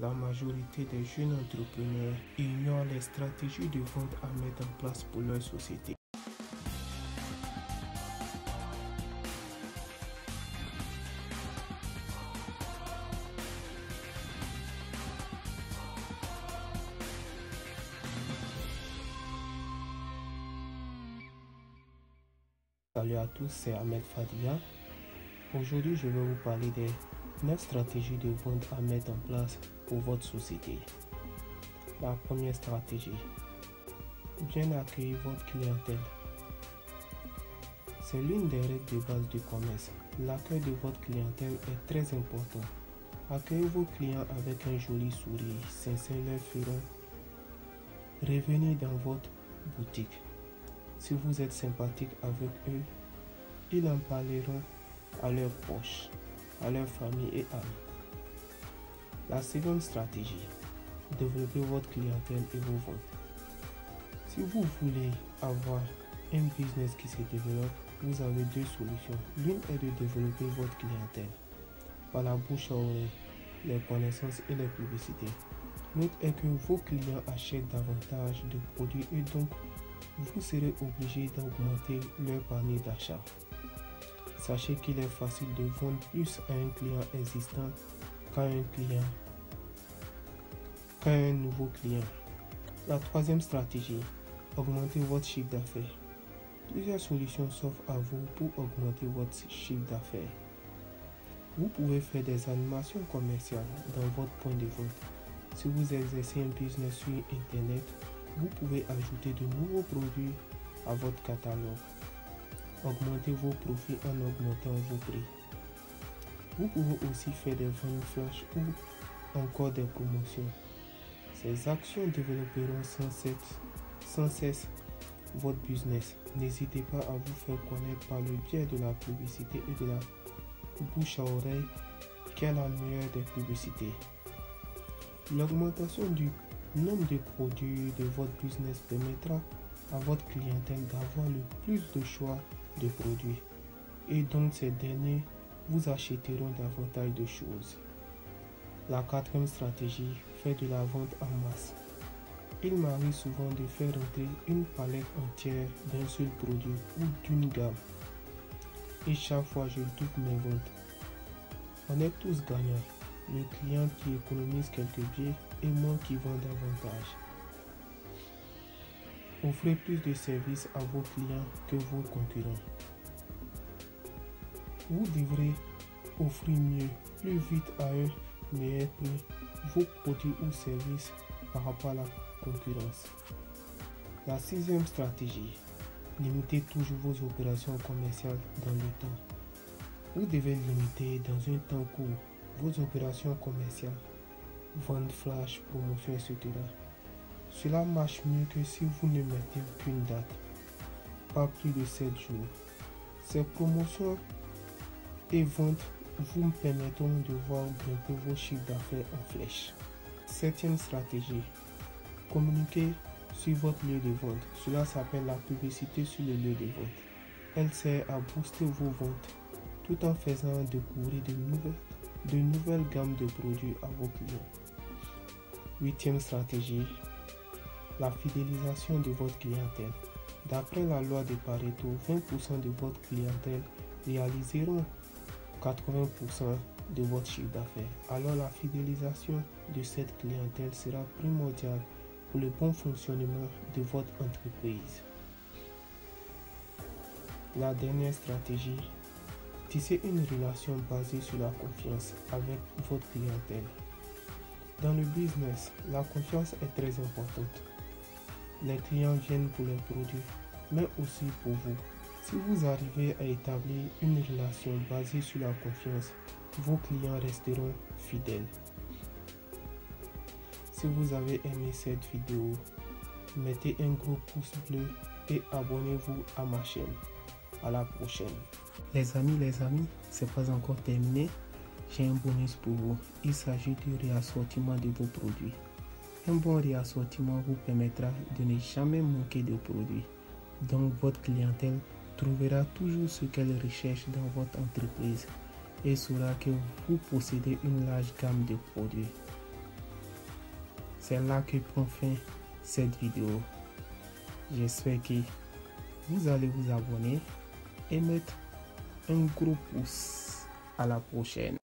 La majorité des jeunes entrepreneurs ignorent les stratégies de vente à mettre en place pour leur société. Salut à tous, c'est Ahmed Fadia. Aujourd'hui, je vais vous parler des 9 stratégies de vente à mettre en place pour votre société. La première stratégie, bien accueillir votre clientèle. C'est l'une des règles de base du commerce. L'accueil de votre clientèle est très important. Accueillez vos clients avec un joli sourire, sincère leur feront revenir dans votre boutique. Si vous êtes sympathique avec eux, ils en parleront à leurs proches, à leur famille et amis. La seconde stratégie, développer votre clientèle et vos ventes. Si vous voulez avoir un business qui se développe, vous avez deux solutions. L'une est de développer votre clientèle par la bouche à oreille, les connaissances et les publicités. L'autre est que vos clients achètent davantage de produits et donc vous serez obligé d'augmenter leur panier d'achat. Sachez qu'il est facile de vendre plus à un client existant qu'à un client qu'à un nouveau client. La troisième stratégie, augmenter votre chiffre d'affaires. Plusieurs solutions s'offrent à vous pour augmenter votre chiffre d'affaires. Vous pouvez faire des animations commerciales dans votre point de vente. Si vous exercez un business sur Internet, vous pouvez ajouter de nouveaux produits à votre catalogue. Augmentez vos profits en augmentant vos prix. Vous pouvez aussi faire des ventes flash ou encore des promotions. Ces actions développeront sans cesse, votre business. N'hésitez pas à vous faire connaître par le biais de la publicité et de la bouche à oreille qui est la meilleure des publicités. L'augmentation du nombre de produits de votre business permettra à votre clientèle d'avoir le plus de choix de produits et donc ces derniers vous achèteront davantage de choses. La quatrième stratégie fait de la vente en masse. Il m'arrive souvent de faire entrer une palette entière d'un seul produit ou d'une gamme. Et chaque fois, je double mes ventes. On est tous gagnants. Le client qui économise quelques billets et moi qui vend davantage. Offrez plus de services à vos clients que vos concurrents. Vous devrez offrir mieux, plus vite à un meilleur prix vos produits ou services par rapport à la concurrence. La sixième stratégie, limitez toujours vos opérations commerciales dans le temps. Vous devez limiter dans un temps court vos opérations commerciales, vente flash, promotion, etc. Cela marche mieux que si vous ne mettez aucune date, pas plus de 7 jours. Ces promotions et ventes vous permettront de voir bientôt vos chiffres d'affaires en flèche. Septième stratégie, communiquer sur votre lieu de vente. Cela s'appelle la publicité sur le lieu de vente. Elle sert à booster vos ventes tout en faisant découvrir de nouvelles, de nouvelles gammes de produits à vos clients. Huitième stratégie, la fidélisation de votre clientèle. D'après la loi de Pareto, 20% de votre clientèle réaliseront 80% de votre chiffre d'affaires. Alors la fidélisation de cette clientèle sera primordiale pour le bon fonctionnement de votre entreprise. La dernière stratégie, tisser une relation basée sur la confiance avec votre clientèle. Dans le business, la confiance est très importante. Les clients viennent pour les produits, mais aussi pour vous. Si vous arrivez à établir une relation basée sur la confiance, vos clients resteront fidèles. Si vous avez aimé cette vidéo, mettez un gros pouce bleu et abonnez-vous à ma chaîne. À la prochaine. Les amis, les amis, c'est pas encore terminé. J'ai un bonus pour vous. Il s'agit du réassortiment de vos produits. Un bon réassortiment vous permettra de ne jamais manquer de produits. Donc votre clientèle trouvera toujours ce qu'elle recherche dans votre entreprise et saura que vous possédez une large gamme de produits. C'est là que prend fin cette vidéo. J'espère que vous allez vous abonner et mettre un gros pouce. À la prochaine.